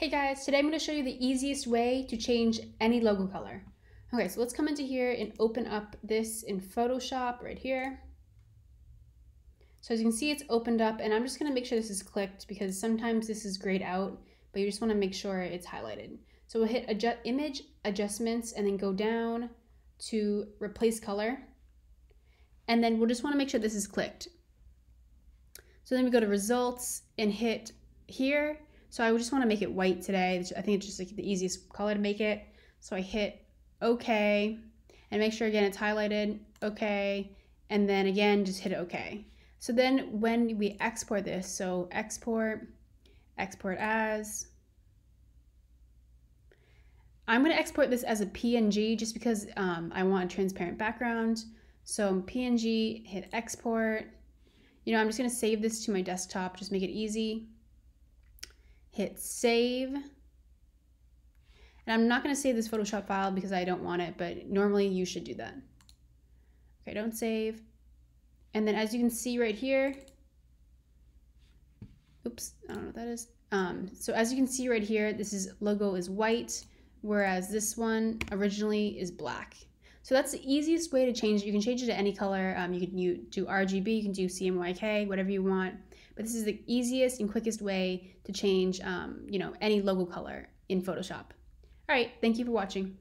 Hey guys, today I'm going to show you the easiest way to change any logo color. Okay, so let's come into here and open up this in Photoshop right here. So as you can see, it's opened up and I'm just going to make sure this is clicked because sometimes this is grayed out, but you just want to make sure it's highlighted. So we'll hit adjust, image adjustments and then go down to replace color. And then we'll just want to make sure this is clicked. So then we go to results and hit here so I just want to make it white today. I think it's just like the easiest color to make it. So I hit OK and make sure again it's highlighted, OK, and then again just hit OK. So then when we export this, so export, export as, I'm going to export this as a PNG just because um, I want a transparent background. So PNG, hit export. You know, I'm just going to save this to my desktop, just make it easy hit save. And I'm not going to save this Photoshop file because I don't want it, but normally you should do that. Okay, don't save. And then as you can see right here, oops, I don't know what that is. Um, so as you can see right here, this is logo is white, whereas this one originally is black. So that's the easiest way to change it. You can change it to any color. Um, you can you do RGB, you can do CMYK, whatever you want. But this is the easiest and quickest way to change, um, you know, any logo color in Photoshop. All right, thank you for watching.